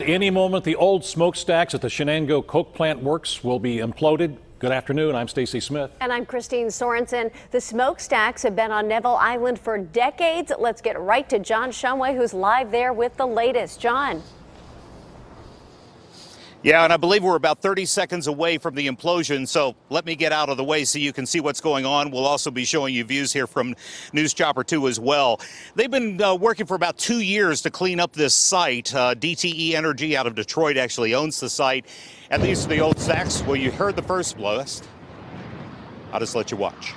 Any moment, the old smokestacks at the Shenango Coke Plant Works will be imploded. Good afternoon. I'm Stacy Smith. And I'm Kristine Sorensen. The smokestacks have been on Neville Island for decades. Let's get right to John Shumway, who's live there with the latest. John. Yeah, and I believe we're about 30 seconds away from the implosion, so let me get out of the way so you can see what's going on. We'll also be showing you views here from News Chopper 2 as well. They've been uh, working for about two years to clean up this site. Uh, DTE Energy out of Detroit actually owns the site, and these are the old sacks. Well, you heard the first blast. I'll just let you watch.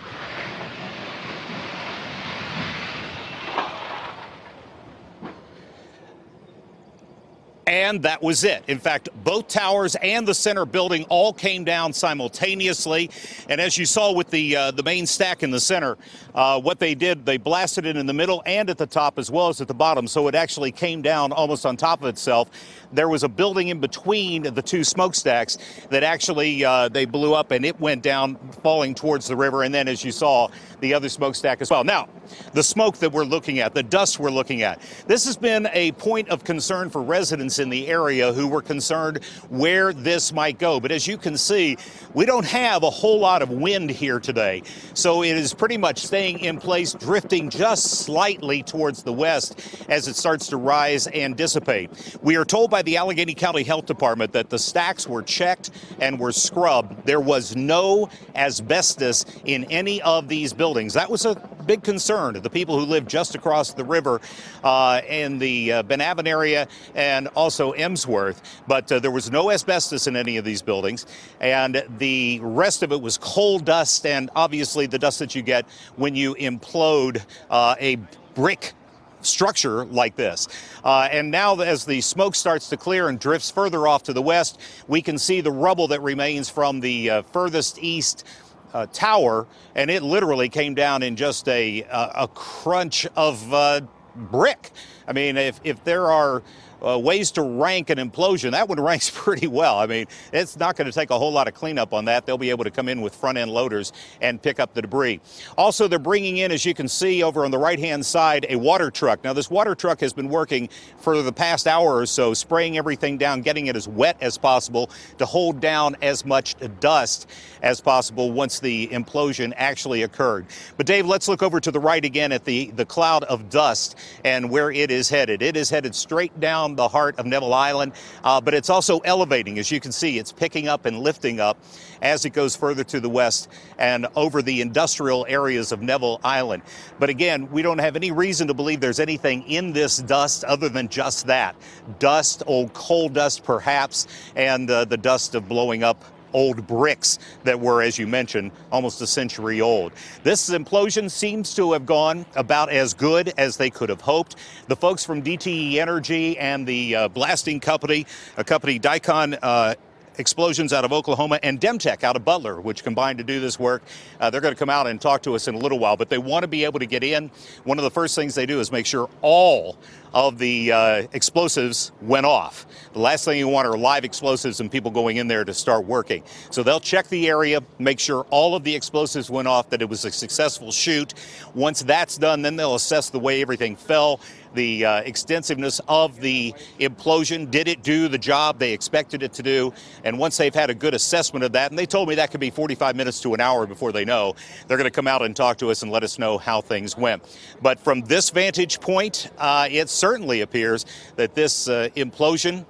And that was it. In fact, both towers and the center building all came down simultaneously. And as you saw with the uh, the main stack in the center, uh, what they did, they blasted it in the middle and at the top as well as at the bottom. So it actually came down almost on top of itself. There was a building in between the two smokestacks that actually uh, they blew up and it went down, falling towards the river. And then, as you saw, the other smokestack as well. Now, the smoke that we're looking at, the dust we're looking at, this has been a point of concern for residents in the area who were concerned where this might go. But as you can see, we don't have a whole lot of wind here today. So it is pretty much staying in place, drifting just slightly towards the west as it starts to rise and dissipate. We are told by the Allegheny County Health Department that the stacks were checked and were scrubbed. There was no asbestos in any of these buildings. That was a big concern the people who live just across the river uh, in the uh, Ben Avon area and also also Emsworth, but uh, there was no asbestos in any of these buildings. And the rest of it was coal dust and obviously the dust that you get when you implode uh, a brick structure like this. Uh, and now, as the smoke starts to clear and drifts further off to the west, we can see the rubble that remains from the uh, furthest east. Uh, tower, and it literally came down in just a a crunch of uh, brick. I mean, if if there are uh, ways to rank an implosion, that one ranks pretty well. I mean, it's not going to take a whole lot of cleanup on that. They'll be able to come in with front end loaders and pick up the debris. Also, they're bringing in, as you can see over on the right hand side, a water truck. Now, this water truck has been working for the past hour or so, spraying everything down, getting it as wet as possible to hold down as much dust as possible once the implosion actually occurred. But, Dave, let's look over to the right again at the, the cloud of dust and where it is headed. It is headed straight down the heart of Neville Island, uh, but it's also elevating. As you can see, it's picking up and lifting up as it goes further to the west and over the industrial areas of Neville Island. But again, we don't have any reason to believe there's anything in this dust other than just that dust, old coal dust perhaps, and uh, the dust of blowing up old bricks that were, as you mentioned, almost a century old. This implosion seems to have gone about as good as they could have hoped. The folks from DTE Energy and the uh, blasting company, a company Dykon uh, explosions out of Oklahoma and Demtech out of Butler, which combined to do this work. Uh, they're going to come out and talk to us in a little while, but they want to be able to get in. One of the first things they do is make sure all of the uh, explosives went off. The last thing you want are live explosives and people going in there to start working. So they'll check the area, make sure all of the explosives went off, that it was a successful shoot. Once that's done, then they'll assess the way everything fell the uh, extensiveness of the implosion. Did it do the job they expected it to do? And once they've had a good assessment of that, and they told me that could be 45 minutes to an hour before they know, they're going to come out and talk to us and let us know how things went. But from this vantage point, uh, it certainly appears that this uh, implosion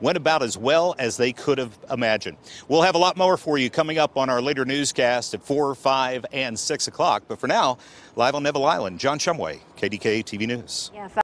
went about as well as they could have imagined. We'll have a lot more for you coming up on our later newscast at 4, 5, and 6 o'clock. But for now, live on Neville Island, John Shumway, KDKA TV News. Yeah,